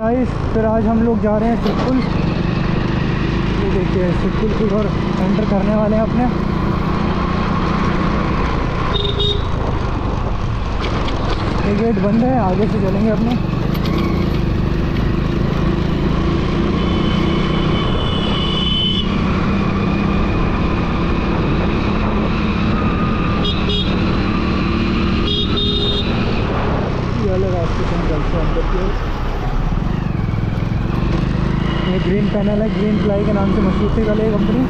Guys फिर आज हम लोग जा रहे हैं सुखपुल ये देखिए सिरपुल की और एंटर करने वाले हैं अपने। गेट बंद है, आगे से चलेंगे अपने ये वाले रास्ते से हम चलते हैं अंदर की ओर ये ग्रीन पैनल है, ग्रीन प्लाई के नाम से मशहूर थी ये कंपनी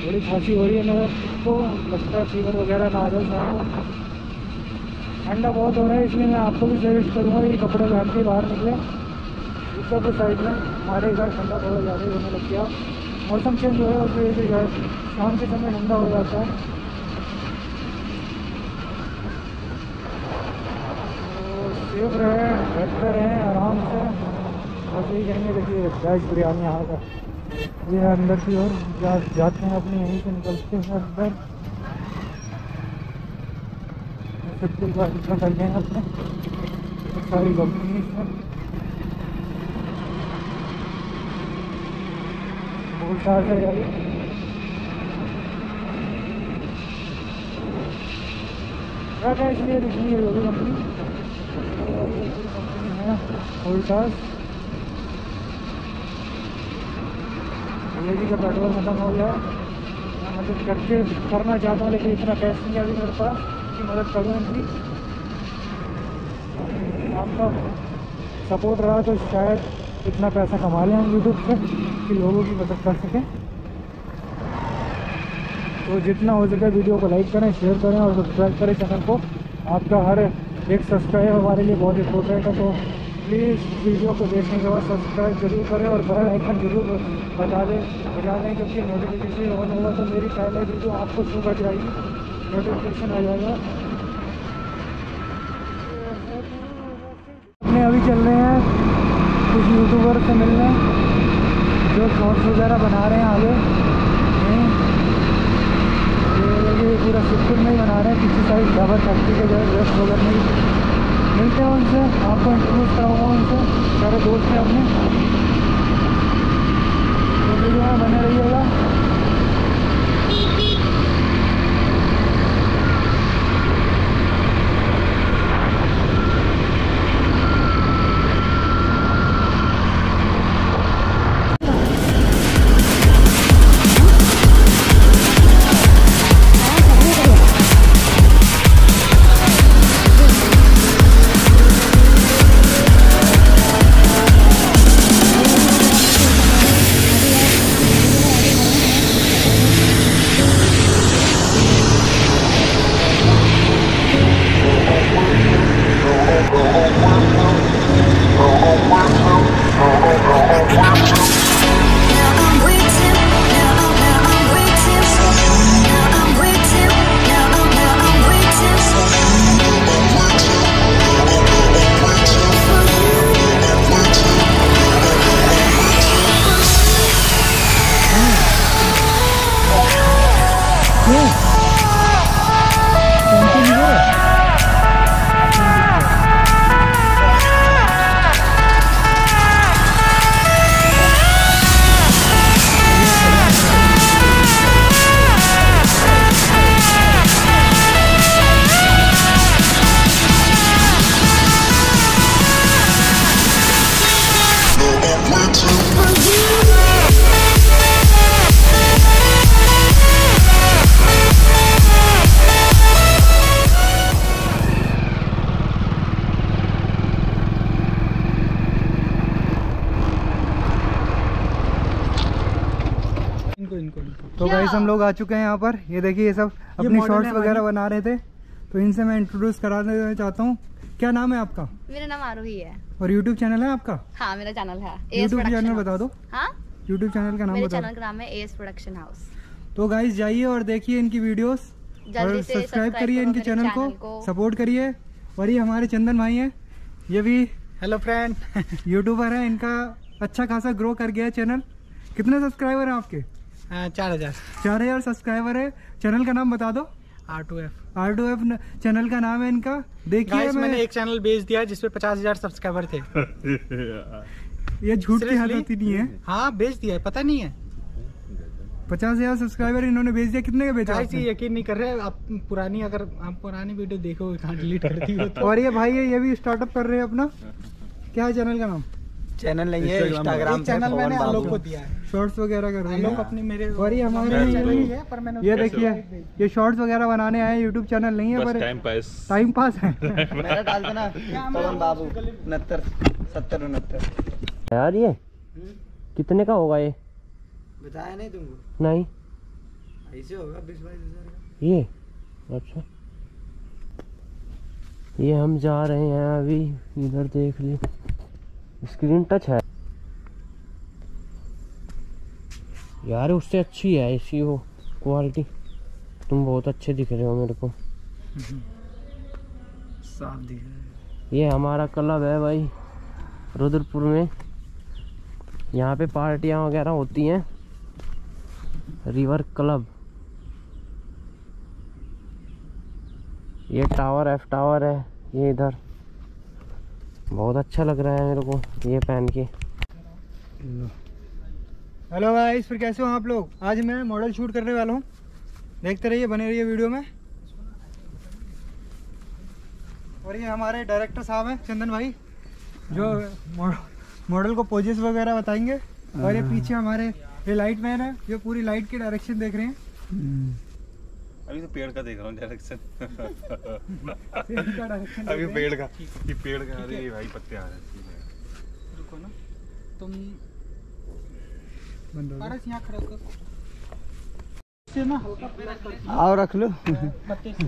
बड़ी खांसी हो रही है मेरे को, लगता है फीवर वगैरह ना आ जाए शाम ठंडा बहुत हो रहा है, इसलिए मैं आपको भी सजेस्ट करूँगा कि कपड़े पहन के बाहर निकले। ऊपर साइड में, हमारे इधर ठंडा थोड़ा ज़्यादा होने लग गया। मौसम चेंज हो रहा है उस वजह से है शाम के समय ठंडा हो जाता है तो सेफ़ रहे बेहतर रहें आराम से। बस यही कहेंगे देखिए वेज बिरयानी यहाँ का ये है अंदर की ओर, जा, जाते हैं अपने, यहीं से निकलते हैं अंदर। अपने। सारी कंपनी है। इसलिए है कंपनी है जी का पेट्रोल खत्म हो गया मदद करके करना चाहता हूँ लेकिन इतना कैश नहीं अभी मेरे पास कि मदद करूँ इनकी आपका सपोर्ट रहा तो शायद इतना पैसा कमा लें हम यूट्यूब से कि लोगों की मदद कर सकें तो जितना हो सके वीडियो को लाइक करें शेयर करें और सब्सक्राइब करें चैनल को आपका हर एक सब्सक्राइब हमारे लिए बहुत इंपॉर्टेंट है तो प्लीज़ वीडियो को देखने के बाद सब्सक्राइब ज़रूर करें और बेल आइकन ज़रूर बता दें बता दें, क्योंकि नोटिफिकेशन ऑन होगा तो मेरी पहले वीडियो आपको शो कर जाएगी। नोटिफिकेशन आ जाएगा। अपने अभी चल रहे हैं कुछ यूट्यूबर से मिलने, जो शॉर्ट्स वगैरह बना रहे हैं आगे यहीं ये ये पूरा सिक्किम में ही बना रहे हैं पीछे साइड डाबर फैक्ट्री के जो है वगैरह नहीं मिलते हैं उनसे आपको इंट्रोड्यूस कराऊँगा उनसे, सारे दोस्त हैं अपने। तो वीडियो में बने रहिएगा इनको गाइस हम लोग आ चुके हैं यहाँ पर। ये देखिए ये सब अपनी शॉर्ट्स वगैरह बना रहे थे। तो इनसे मैं इंट्रोड्यूस करा देना चाहता हूँ। क्या नाम है आपका? मेरा नाम आरोही है। और यूट्यूब चैनल है आपका? हाँ मेरा चैनल है। यूट्यूब चैनल बता दो। हाँ? यूट्यूब चैनल का नाम मेरे चैनल का नाम है एस प्रोडक्शन हाउस तो गाइस जाइए और देखिए इनकी वीडियोस जल्दी और सब्सक्राइब करिए इनके चैनल को। को। सपोर्ट करिए। और ये हमारे चंदन भाई हैं। ये भी हेलो फ्रेंड यूट्यूबर है। इनका अच्छा खासा ग्रो कर गया है चैनल कितने सब्सक्राइबर हैं आपके? चार हज़ार। चार हज़ार सब्सक्राइबर है। चैनल का नाम बता दो। R two F R two F channel का नाम है इनका। देखिए मैं मैंने एक चैनल बेच दिया जिसपे पचास हज़ार सब्सक्राइबर थे। ये झूठ की हालत ही नहीं है। हाँ बेच दिया है पता नहीं है। पचास हज़ार सब्सक्राइबर इन्होंने बेच दिया। कितने का बेचा यकीन नहीं कर रहे आप पुरानी अगर आप पुरानी वीडियो देखोगे कहाँ डिलीट कर दी हो तो। और ये भाई है ये भी स्टार्टअप कर रहे हैं अपना। क्या है चैनल का नाम? चैनल नहीं है इंस्टाग्राम चैनल मैंने आलोक को दिया है। शॉर्ट्स वगैरह कर रहे हैं। अपनी मेरे और ये हमारे भी- ही पर मैंने ये देखिए ये शॉर्ट्स वगैरह बनाने आए यूट्यूब चैनल नहीं है पर टाइम पास टाइम पास है। मेरा डाल देना। पवन बाबू उनहत्तर सत्तर उनहत्तर। यार ये कितने का होगा ये? बताया नहीं तुमको। नहीं। ऐसे होगा बीस बाईस हज़ार का। ये अच्छा। ये हम जा रहे हैं अभी इधर देख ली। स्क्रीन टच है। यार उससे अच्छी है इसकी वो क्वालिटी तुम बहुत अच्छे दिख रहे हो मेरे को। साफ़ दिख रहा ये हमारा क्लब है भाई रुद्रपुर में। यहाँ पे पार्टियाँ वगैरह होती हैं। River club. ये टावर एफ़ टावर है ये इधर। बहुत अच्छा लग रहा है मेरे को ये पहन के। हेलो गाइस फिर कैसे हो आप लोग? आज मैं मॉडल शूट करने वाला हूँ। देखते रहिए बने रहिए वीडियो में। और ये हमारे डायरेक्टर साहब हैं चंदन भाई जो मॉडल को पोजेस वगैरह बताएँगे। और ये पीछे हमारे ये लाइट मैन है जो पूरी लाइट की डायरेक्शन देख रहे हैं। अभी तो पेड़ का देख रहा हूँ डायरेक्शन अभी हैं। पेड़ का ये पेड़ का अरे भाई पत्ते आ रहे हैं। रुको ना तुम बंद हो गया। पारस यहाँ खड़ा कर से ना हल्का पूरा कर आओ रख लो। पत्ते से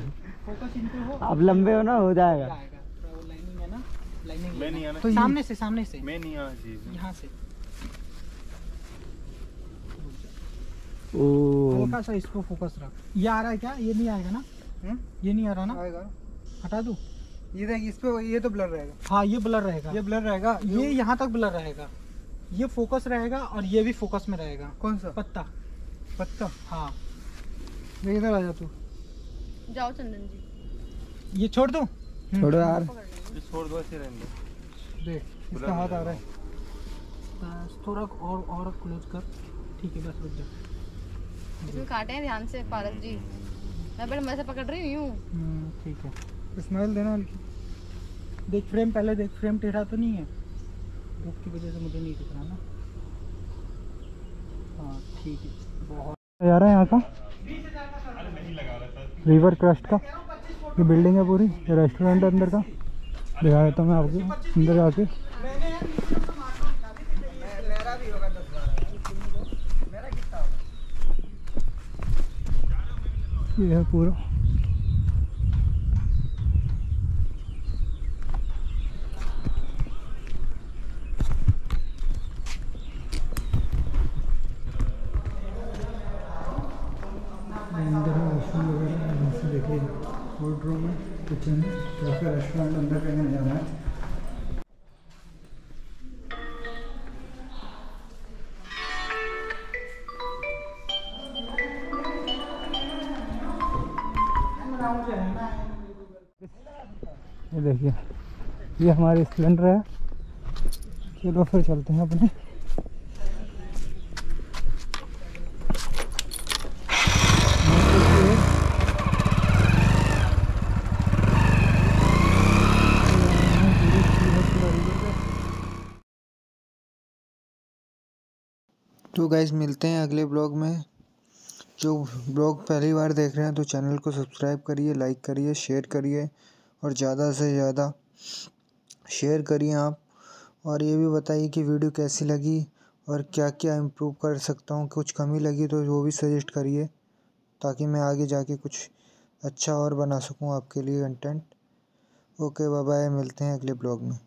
फोकस इन पे हो अब लंबे हो ना हो जाएगा। आएगा पूरा वो लाइनिंग है ना लाइनिंग मैं नहीं आना। तो सामने से सामने से। मैं नहीं चाहिए यहाँ से। ओ। हल्का सा इसको फोकस रख। ये आ रहा है क्या? ये नहीं आएगा ना? हम्म? ये नहीं आ रहा ना? आएगा। हटा दूँ। ये देख इस पे ये तो ब्लर रहेगा। हाँ ये ब्लर रहेगा। ये ब्लर रहेगा। ये यहाँ तक ब्लर रहेगा। ये फोकस रहेगा और ये भी फोकस में रहेगा। कौन सा? पत्ता। पत्ता हाँ। ये इधर आ जा तू? जाओ चंदन जी। ये छोड़ दूँ? छोड़ो यार। ये छोड़ दो ऐसे रहने दो देख इसका हाथ आ रहा है। थोड़ा और और क्लोज कर। ठीक है बस रुक जा इसमें काटे हैं ध्यान से पारस जी। मैं बड़े मज़े से पकड़ रही हूँ। हम्म, ठीक है। स्माइल देना हल्की। देख फ्रेम पहले देख फ्रेम टेढ़ा तो नहीं है। धूप की वजह से मुझे नहीं दिख रहा ना। हाँ ठीक है। बहुत रहा है यहाँ का? रिवर क्रस्ट का। ये बिल्डिंग है पूरी रेस्टोरेंट है अंदर का। दिखा देता हूँ मैं आपको, अंदर जाके। ये है पूरा अंदर में वॉशरूम वगैरह है, यहाँ से देखिए कोल्ड रूम है किचन है कैफ़े रेस्टोरेंट अंदर कहीं जाना है। ये देखिए, ये हमारे सिलेंडर है। चलो फिर चलते हैं अपने। तो गाइज़ मिलते हैं अगले ब्लॉग में। जो ब्लॉग पहली बार देख रहे हैं तो चैनल को सब्सक्राइब करिए लाइक करिए शेयर करिए और ज़्यादा से ज़्यादा शेयर करिए आप। और ये भी बताइए कि वीडियो कैसी लगी और क्या क्या इम्प्रूव कर सकता हूँ। कुछ कमी लगी तो वो भी सजेस्ट करिए, ताकि मैं आगे जाके कुछ अच्छा और बना सकूँ आपके लिए कंटेंट ओके बाय मिलते हैं अगले ब्लॉग में।